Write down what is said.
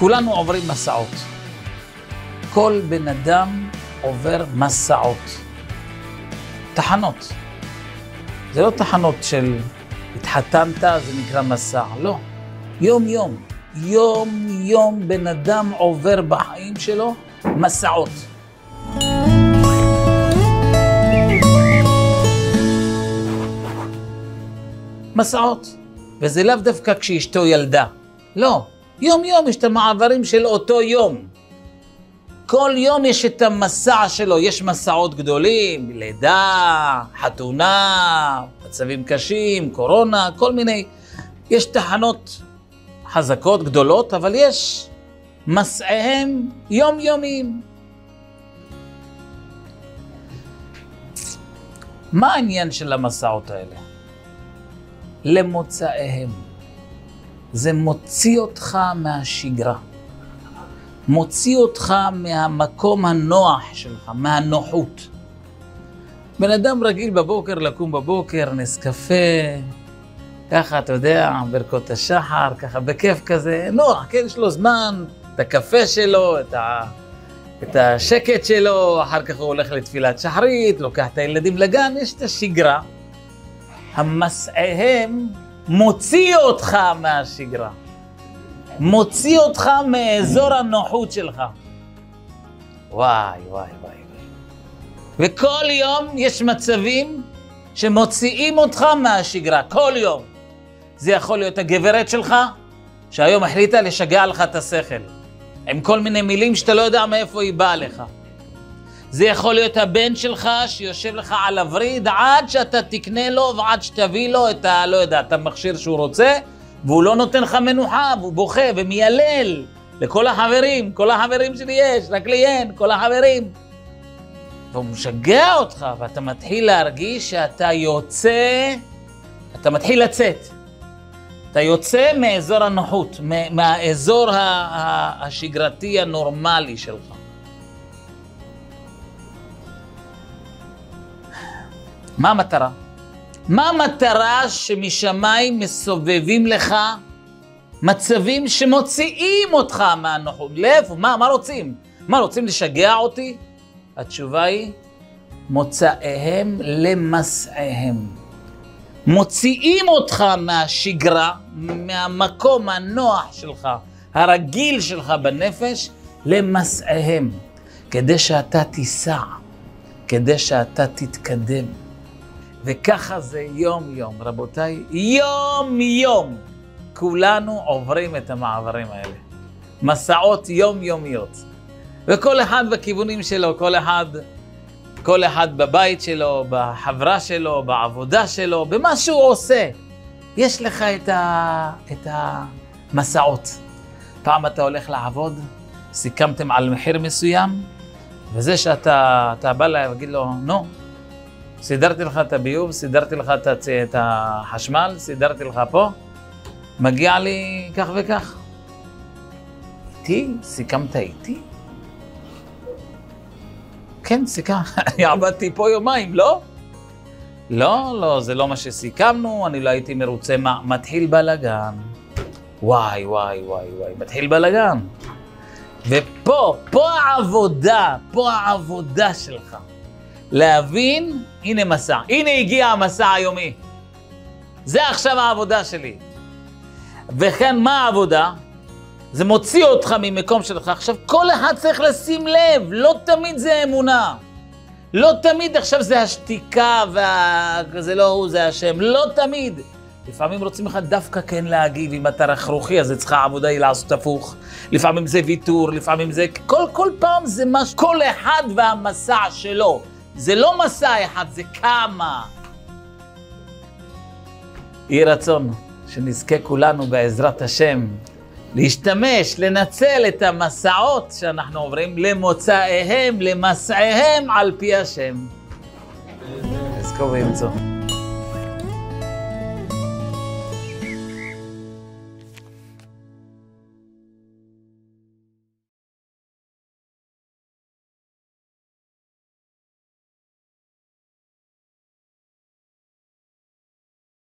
כולנו עוברים מסעות. כל בן אדם עובר מסעות. תחנות. זה לא תחנות של התחתנת, זה נקרא מסע, לא. יום-יום. יום-יום בן אדם עובר בחיים שלו מסעות. מסעות. וזה לאו דווקא כשאשתו ילדה. לא. יום-יום יש את המעברים של אותו יום. כל יום יש את המסע שלו, יש מסעות גדולים, לידה, חתונה, מצבים קשים, קורונה, כל מיני. יש תחנות חזקות, גדולות, אבל יש מסעיהם יומיומיים. מה העניין של המסעות האלה? למוצאיהם. זה מוציא אותך מהשגרה. מוציא אותך מהמקום הנוח שלך, מהנוחות. בן אדם רגיל בבוקר לקום בבוקר, נס קפה, ככה, אתה יודע, ברכות השחר, ככה בכיף כזה, נוח, כן, יש לו זמן, את הקפה שלו, את, ה... את השקט שלו, אחר כך הוא הולך לתפילת שחרית, לוקח את הילדים לגן, יש את השגרה. המסעיהם מוציא אותך מהשגרה. מוציא אותך מאזור הנוחות שלך. וואי, וואי, וואי. וכל יום יש מצבים שמוציאים אותך מהשגרה, כל יום. זה יכול להיות הגברת שלך, שהיום החליטה לשגע לך את השכל, עם כל מיני מילים שאתה לא יודע מאיפה היא באה לך. זה יכול להיות הבן שלך שיושב לך על הווריד עד שאתה תקנה לו ועד שתביא לו את ה... לא יודע, את המכשיר שהוא רוצה, והוא לא נותן לך מנוחה, והוא בוכה ומיילל לכל החברים, כל החברים שלי יש, רק לי אין, כל החברים. והוא משגע אותך, ואתה מתחיל להרגיש שאתה יוצא, אתה מתחיל לצאת. אתה יוצא מאזור הנוחות, מהאזור השגרתי הנורמלי שלך. מה המטרה? מה המטרה שמשמיים מסובבים לך מצבים שמוציאים אותך מהנוחות? לאיפה? מה, מה רוצים? מה, רוצים לשגע אותי? התשובה היא, מוצאיהם למסעיהם. מוציאים אותך מהשגרה, מהמקום הנוח שלך, הרגיל שלך בנפש, למסעיהם, כדי שאתה תיסע, כדי שאתה תתקדם. וככה זה יום-יום. רבותיי, יום-יום כולנו עוברים את המעברים האלה. מסעות יומיומיות. וכל אחד בכיוונים שלו, כל אחד, כל אחד בבית שלו, בחברה שלו, בעבודה שלו, במה שהוא עושה. יש לך את, ה, את המסעות. פעם אתה הולך לעבוד, סיכמתם על מחיר מסוים, וזה שאתה בא ויגיד לו, נו, סידרתי לך את הביוב, סידרתי לך את, הצ... את החשמל, סידרתי לך פה, מגיע לי כך וכך. איתי? סיכמת איתי? כן, סיכם. אני עבדתי פה יומיים, לא? לא, לא, זה לא מה שסיכמנו, אני לא הייתי מרוצה. מה, מתחיל בלאגן. וואי, וואי, וואי, וואי, מתחיל בלאגן. ופה, פה העבודה, פה העבודה שלך. להבין, הנה מסע. הנה הגיע המסע היומי. זה עכשיו העבודה שלי. וכן, מה העבודה? זה מוציא אותך ממקום שלך. עכשיו, כל אחד צריך לשים לב, לא תמיד זה אמונה. לא תמיד עכשיו זה השתיקה וזה לא הוא, זה השם. לא תמיד. לפעמים רוצים לך דווקא כן להגיב, אם אתה רכרוכי, אז אצלך העבודה היא לעשות הפוך. לפעמים זה ויתור, לפעמים זה... כל, כל פעם זה משהו, כל אחד והמסע שלו. זה לא מסע אחד, זה כמה. יהי רצון שנזכה כולנו בעזרת השם להשתמש, לנצל את המסעות שאנחנו עוברים למוצאיהם, למסעיהם על פי השם. נזכור וימצוא.